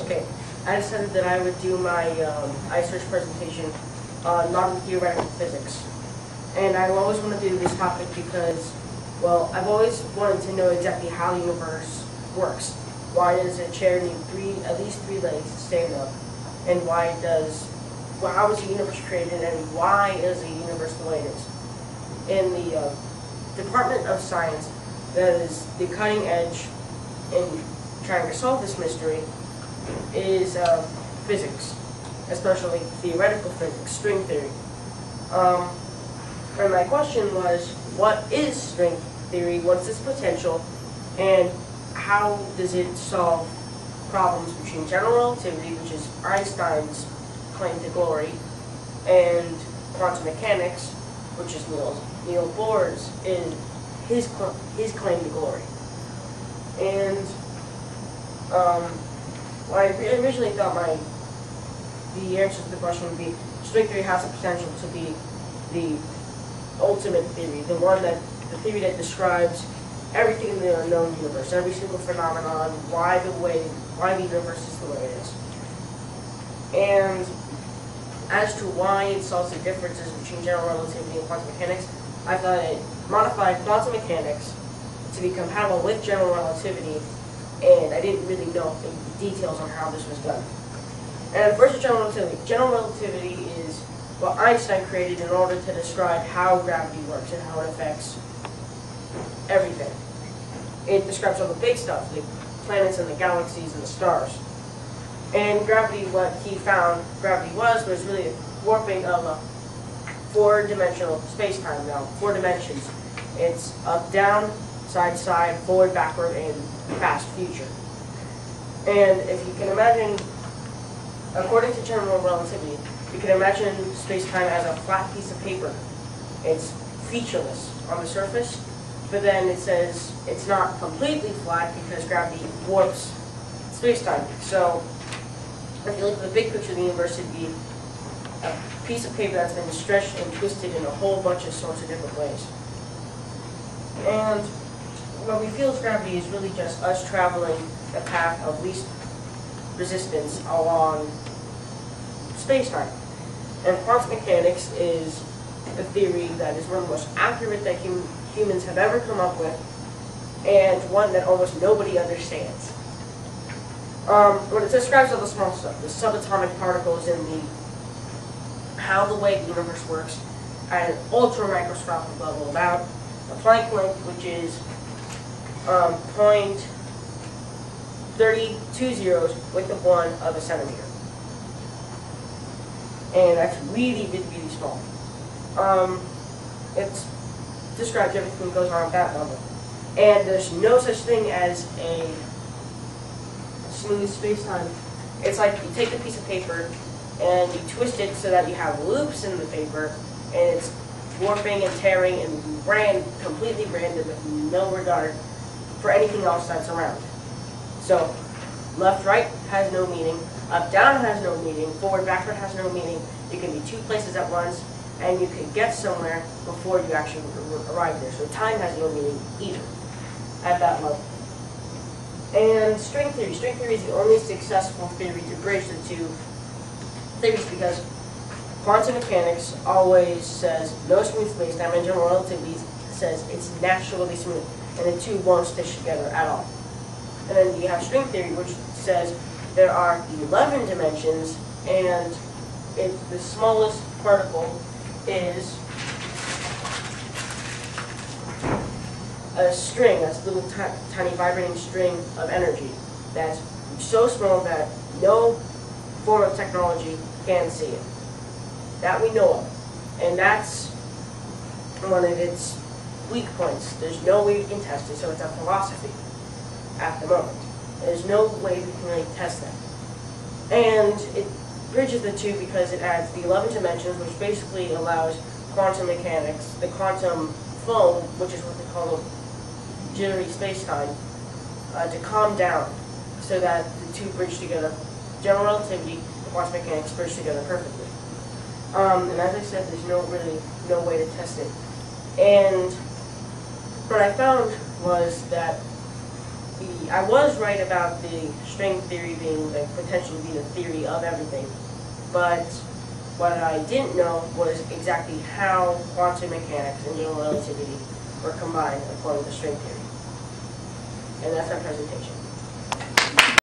Okay, I decided that I would do my um, iSearch presentation on modern theoretical physics. And I always wanted to do this topic because, well, I've always wanted to know exactly how the universe works. Why does a chair need three, at least three legs to stand up? And why does, well, how was the universe created and why is the universe the way it is? In the uh, Department of Science, that is the cutting edge in trying to solve this mystery, is uh, physics, especially theoretical physics, string theory. Um, and my question was, what is string theory? What's its potential? And how does it solve problems between general relativity, which is Einstein's claim to glory, and quantum mechanics, which is Niels, Neil Bohr's in his his claim to glory. And um, well, I originally thought my the answer to the question would be string theory has the potential to be the ultimate theory, the one that the theory that describes everything in the unknown universe, every single phenomenon, why the way why the universe is the way it is. And as to why it solves the differences between general relativity and quantum mechanics, I thought it modified quantum mechanics to be compatible with general relativity, and I didn't really know the details on how this was done. And first general relativity. General relativity is what Einstein created in order to describe how gravity works and how it affects everything. It describes all the big stuff, the planets and the galaxies and the stars. And gravity, what he found gravity was, was really a warping of a four-dimensional space-time now, four dimensions. It's up, down, side, side, forward, backward, and past, future. And if you can imagine, according to general relativity, you can imagine space-time as a flat piece of paper. It's featureless on the surface, but then it says it's not completely flat because gravity warps space-time. So if you look at the big picture of the universe, it'd be a piece of paper that's been stretched and twisted in a whole bunch of sorts of different ways. And what we feel is gravity is really just us traveling the path of least resistance along space-time. And quantum mechanics is a theory that is one of the most accurate that hum humans have ever come up with, and one that almost nobody understands. Um, when it describes all the small stuff, the subatomic particles in the how the way the universe works at an ultra microscopic level, about the Planck length, which is um, point 32 zeros with the one of a centimeter. And that's really, really, really small. Um, it describes everything that goes on at that level. And there's no such thing as a smooth space-time. It's like you take a piece of paper and you twist it so that you have loops in the paper, and it's warping and tearing and ran completely random with no regard for anything else that's around. So left right has no meaning, up down has no meaning, forward backward has no meaning. You can be two places at once, and you can get somewhere before you actually arrive there. So time has no meaning either at that level. And string theory. String theory is the only successful theory to bridge the two theories because quantum mechanics always says no smooth spacetime and general relativity says it's naturally smooth and the two won't stitch together at all. And then you have string theory which says there are 11 dimensions and the smallest particle is a string, that's a little tiny vibrating string of energy that's so small that no form of technology can see it. That we know of. And that's one of its weak points. There's no way we can test it, so it's a philosophy at the moment. There's no way we can really test that. And it bridges the two because it adds the 11 dimensions, which basically allows quantum mechanics, the quantum foam, which is what they call jittery space-time, uh, to calm down so that the two bridge together. General relativity and quantum mechanics bridge together perfectly. Um, and as I said, there's no really no way to test it. And what I found was that the, I was right about the string theory being, like, potentially being a theory of everything. But what I didn't know was exactly how quantum mechanics and general relativity were combined according to string theory. And that's my presentation.